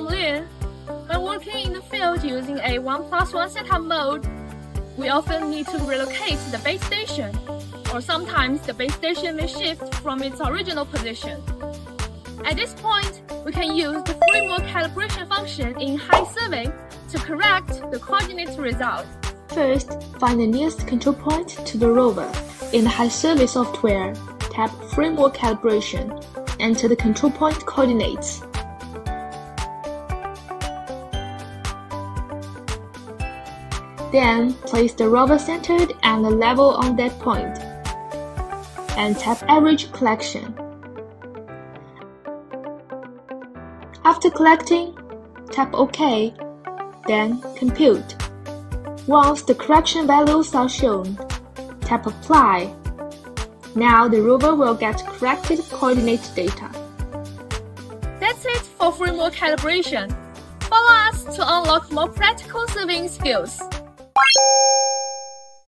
When working in the field using a 1 plus 1 setup mode, we often need to relocate the base station, or sometimes the base station may shift from its original position. At this point, we can use the framework calibration function in HiSurvey to correct the coordinate result. First, find the nearest control point to the rover. In the HiSurvey software, tap Framework Calibration. Enter the control point coordinates. Then, place the rover centered and the level on that. And tap Average Collection. After collecting, tap OK, then Compute. Once the correction values are shown, tap Apply. Now the rover will get corrected coordinate data. That's it for framework calibration. Follow us to unlock more practical surveying skills. Bye.